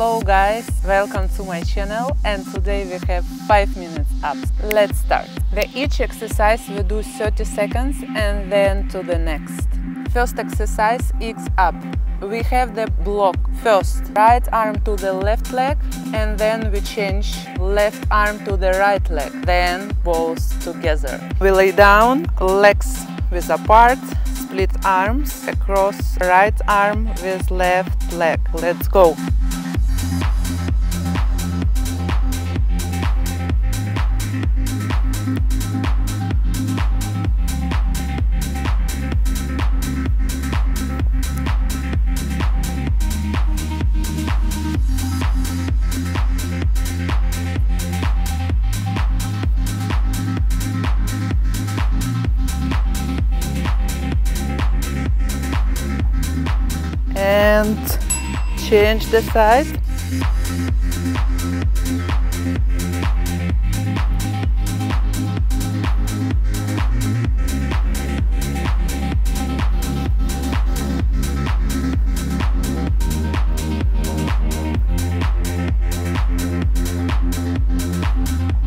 Hello guys, welcome to my channel and today we have 5 minutes up. Let's start. The each exercise we do 30 seconds and then to the next. First exercise X up. We have the block. First, right arm to the left leg and then we change left arm to the right leg. Then both together. We lay down, legs with apart, split arms across right arm with left leg. Let's go. And change the side.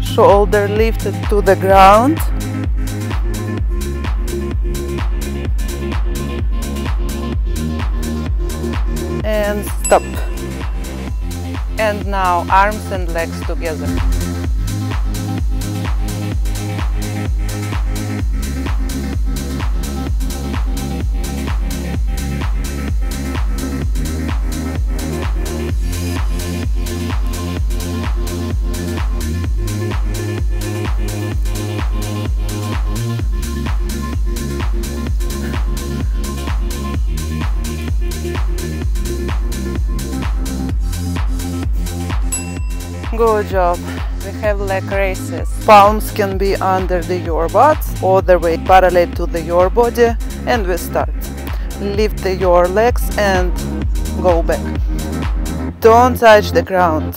Shoulder lifted to the ground and stop. And now arms and legs together Good job. We have leg raises. Palms can be under the your butt or the way parallel to the your body and we start. Lift the your legs and go back. Don't touch the ground.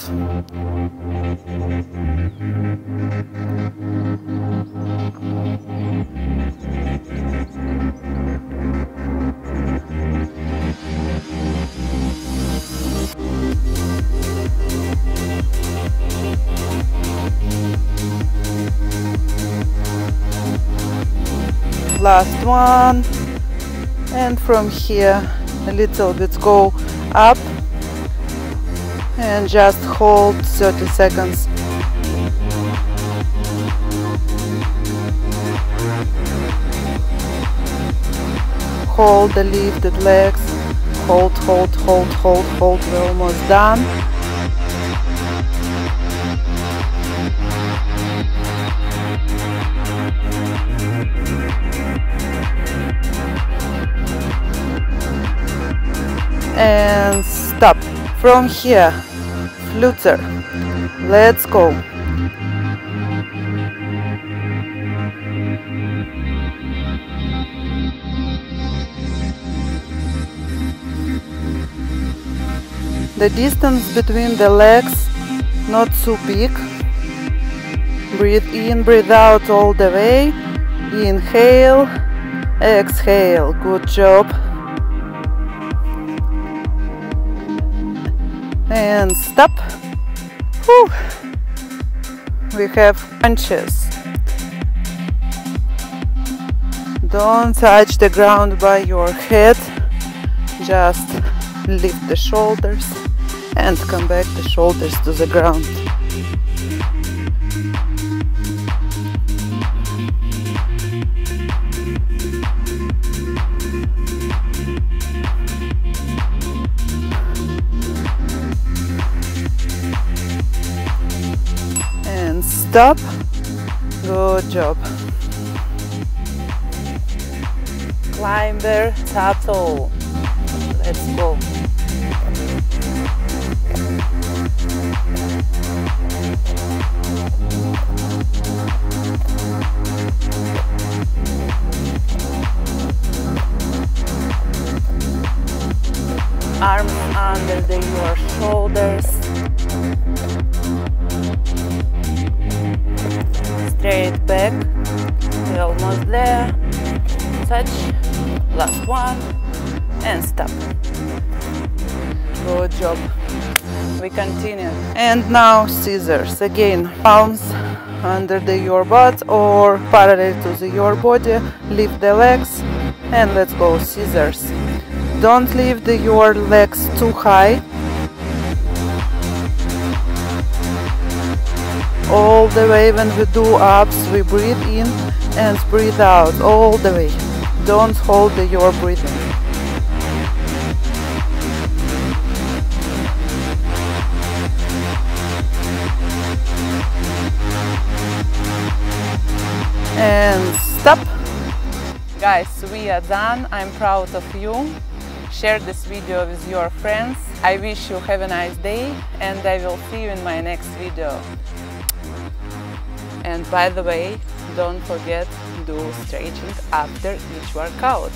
Last one. And from here a little bit go up. And just hold 30 seconds. Hold the lifted legs. Hold hold hold hold hold. We're almost done and stop. From here flutter let's go. The distance between the legs not too big. Breathe in breathe out all the way. Inhale exhale. Good job and stop. Whew. we have punches. Don't touch the ground by your head. Just lift the shoulders and come back the shoulders to the ground stop. Good job. Climber turtle let's go. Arms under the, your shoulders there touch last one and stop good job We continue. And now scissors. Again, palms under the, your butt or parallel to the, your body. Lift the legs and let's go scissors. Don't leave the, your legs too high. All the way when we do abs, we breathe in and breathe out all the way. Don't hold your breathing. and stop. Guys, we are done. I'm proud of you. Share this video with your friends. I wish you have a nice day and I will see you in my next video. And by the way, don't forget to do stretching after each workout.